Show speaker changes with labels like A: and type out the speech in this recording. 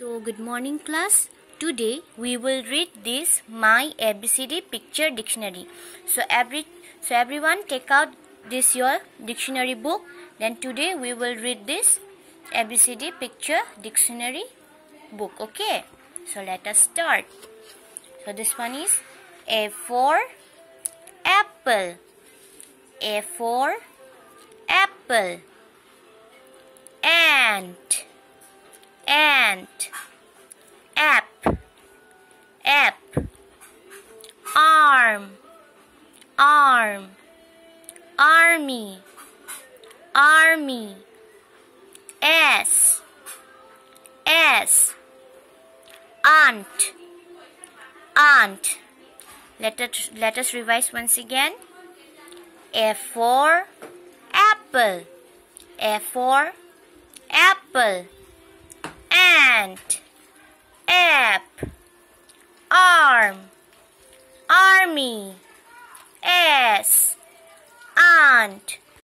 A: So, good morning, class. Today we will read this My ABCD Picture Dictionary. So, every so everyone take out this your dictionary book. Then today we will read this ABCD Picture Dictionary book. Okay. So let us start. So this one is A for apple. A for apple. Ant ant app. App. Arm. Arm. Army. Army. S. S. Aunt. Aunt. Let us let us revise once again. A for apple. A for apple ant, app, arm, army.